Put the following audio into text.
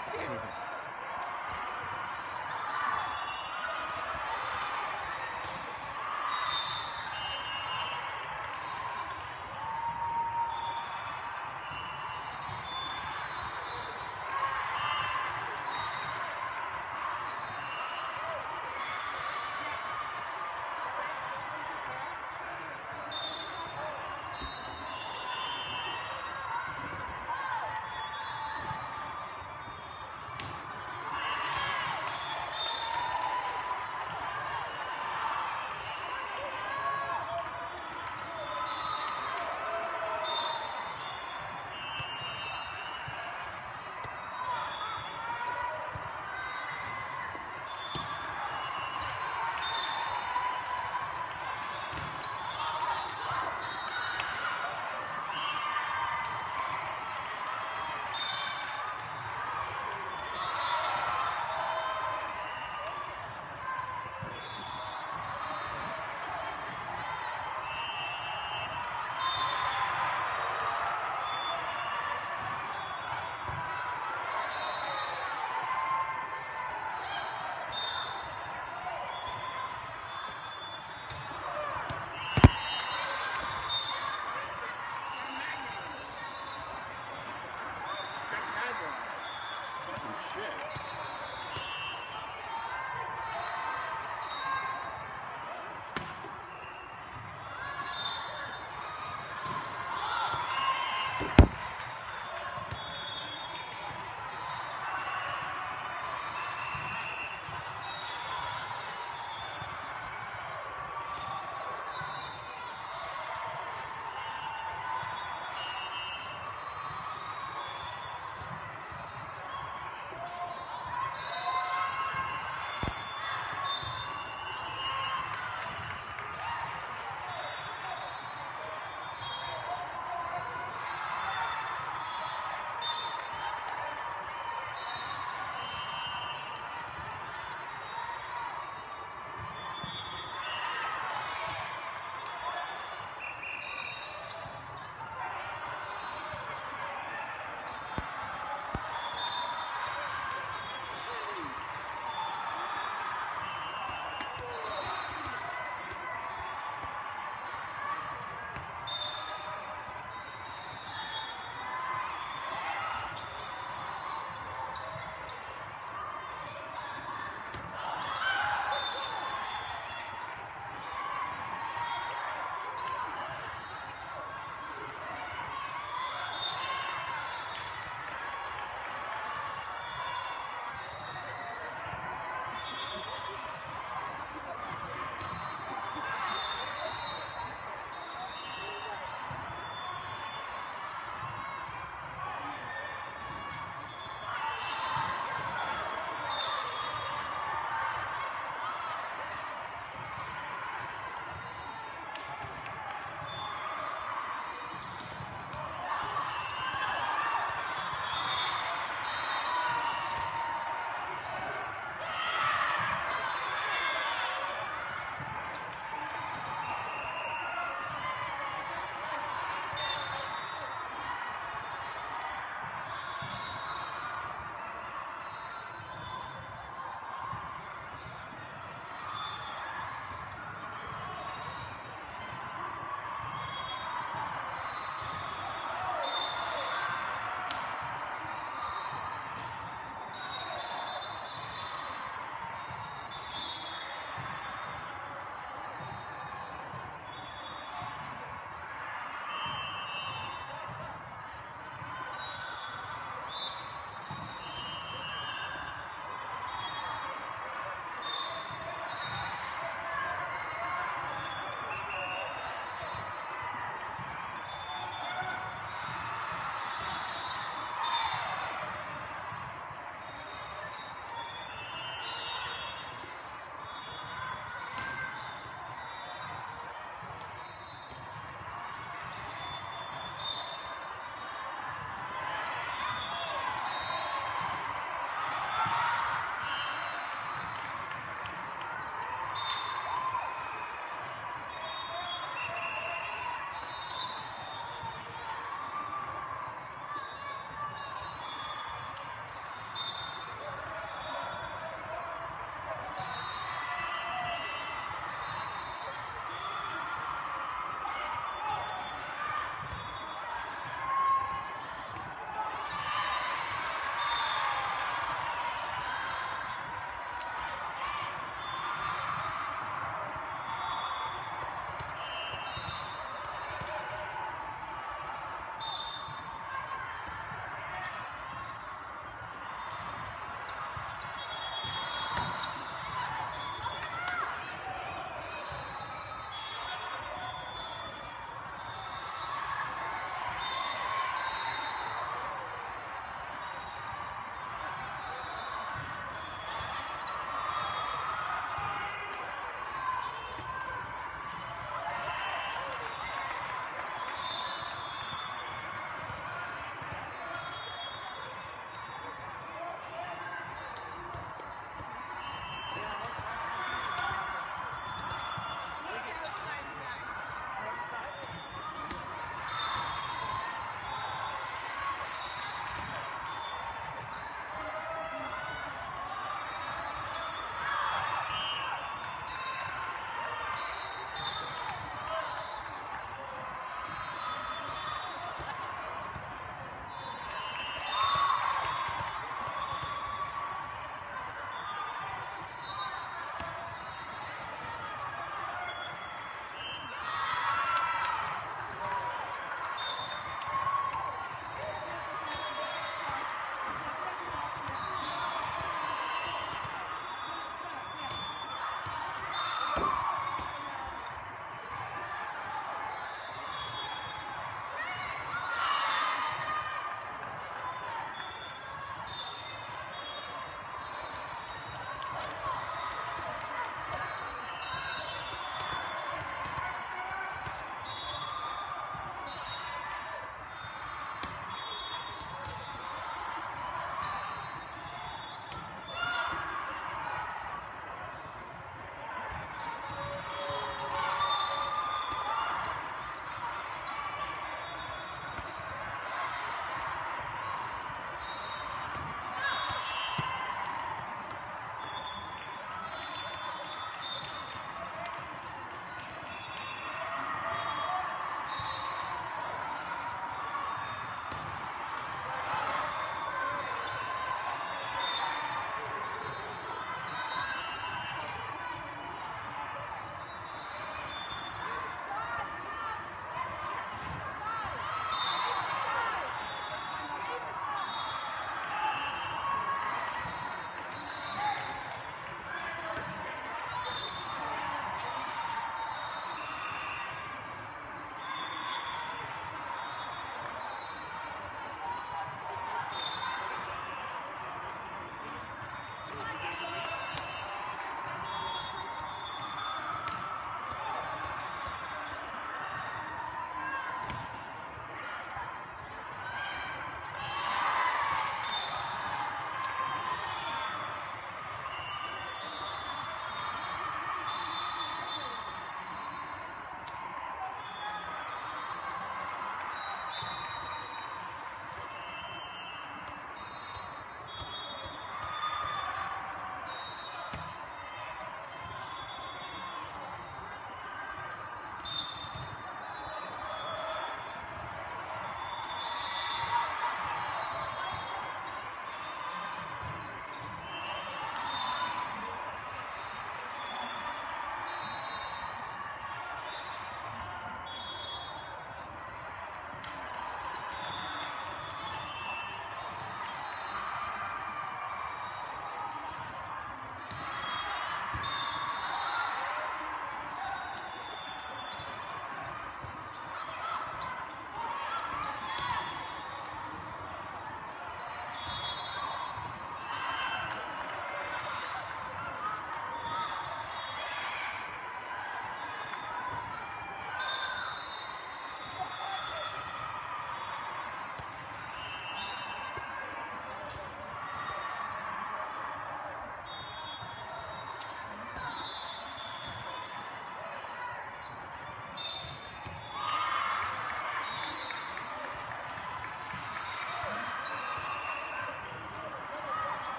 to see.